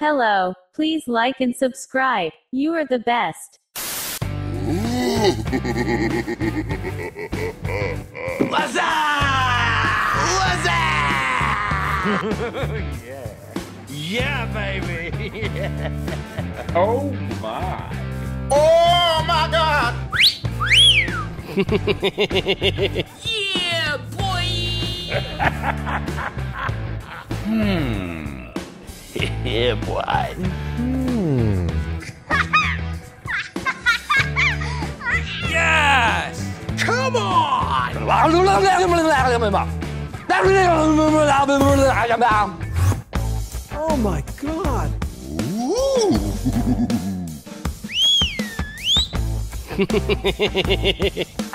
Hello, please like and subscribe. You are the best. What's up? What's up? yeah. Yeah, baby. Oh my. Oh my god. yeah, boy. Hmm. yeah, boy. Mm-hmm. yes. Come on. Oh my god! Yeah,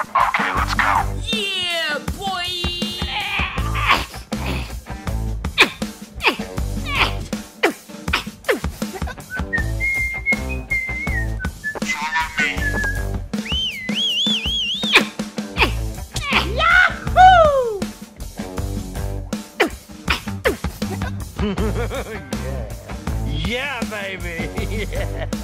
Yeah, baby.，Yeah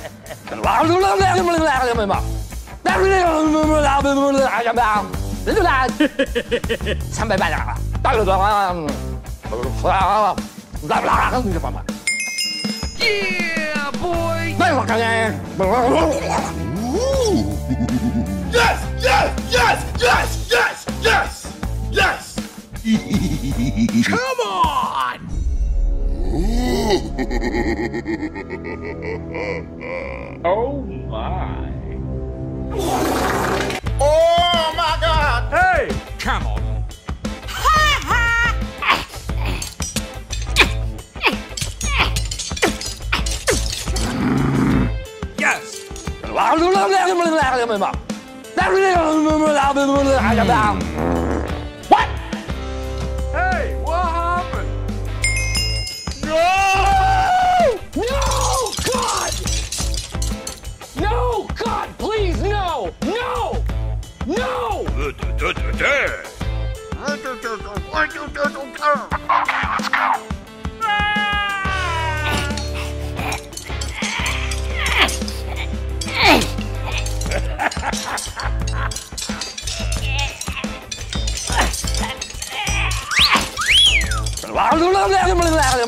boy。Yes, yes, yes, yes, yes, yes, yes. Come on. Oh my. Oh my God. Hey, come on. Yes.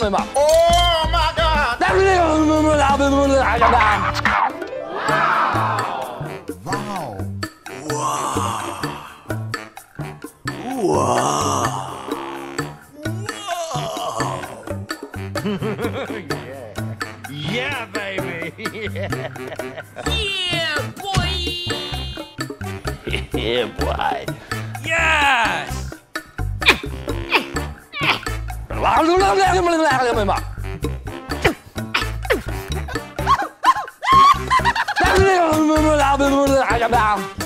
Oh my God. Wow! Wow! Wow! Wow! Yeah, baby. yeah, boy. yeah, boy.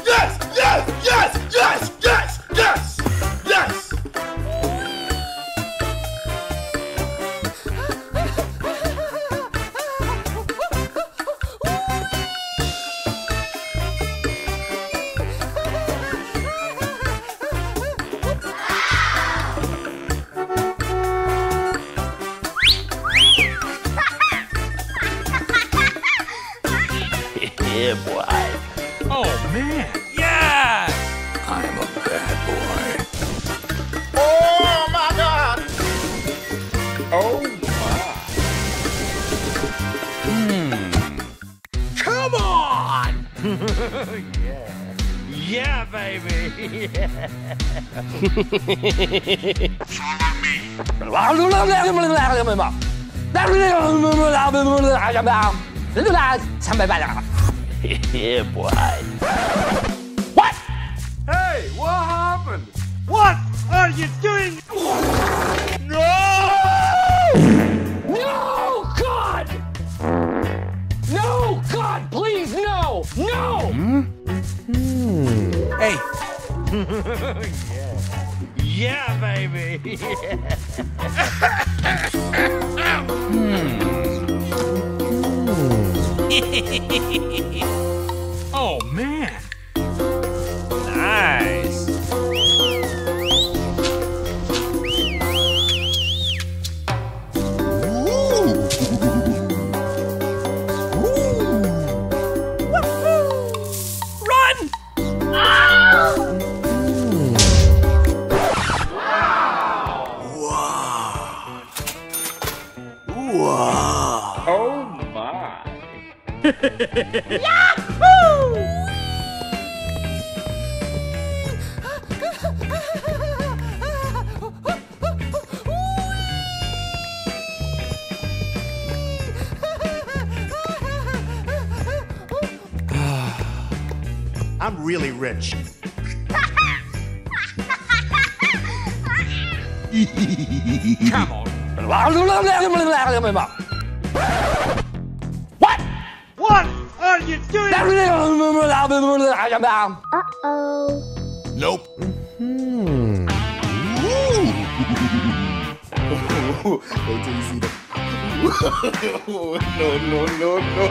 Yes, yes, yes, yes, yes, yes, yeah, boy. Oh man. Yes. I'm a bad boy. Oh my God. Oh my. Come on. yeah. Yeah, baby. yeah, boy. What? Hey, what happened? What are you doing? No! No! God! No! God, please, no! No! Hmm. Hey, Yeah, baby. oh man. Nice. Oh I'm really rich. Come on. you doing? Nope. Wait till you see the. no, no, no, no.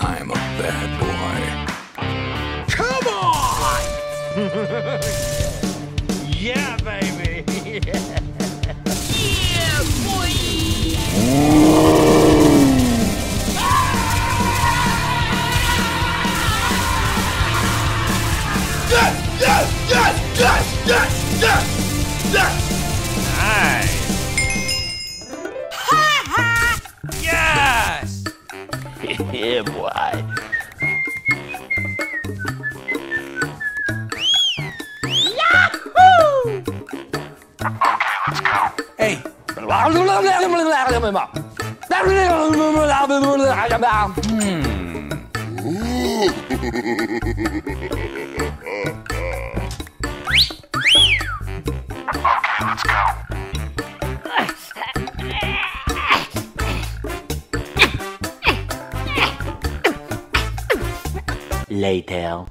I'm a bad boy. Come on! yeah, yeah, boy. Yahoo! Hey, hmm. Later.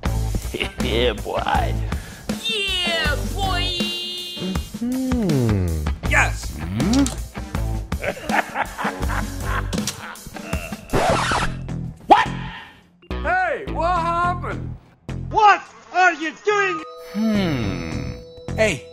yeah, boy. yes! What? Hey, what happened? What are you doing? Hmm. Hey,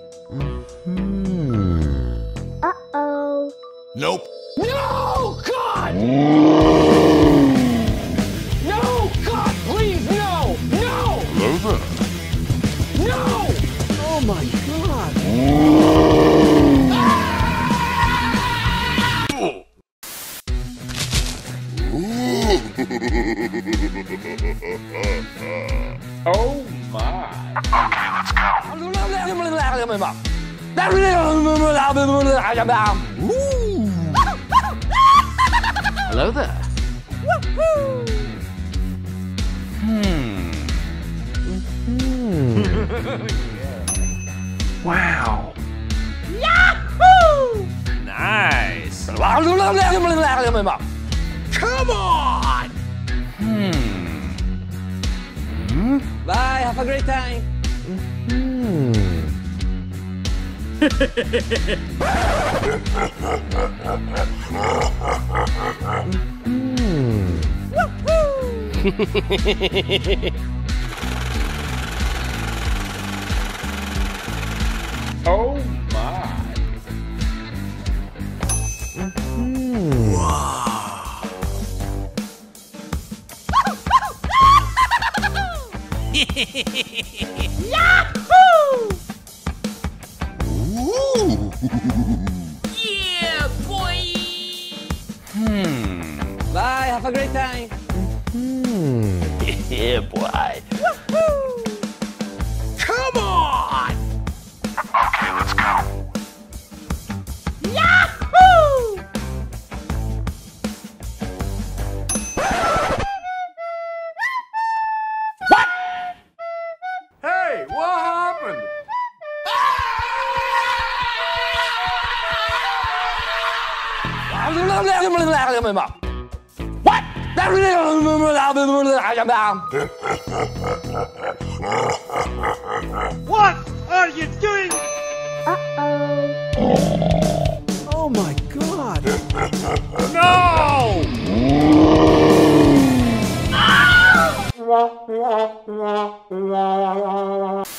Hello there. Hmm. Wow. nice. Come on! Hmm. Bye, have a great time. Oh my. Bye, have a great time. Hmm. Yeah, boy. him up. What? what are you doing? Uh oh. Oh my god. no!